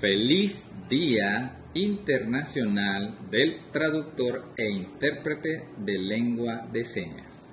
Feliz Día Internacional del Traductor e Intérprete de Lengua de Señas.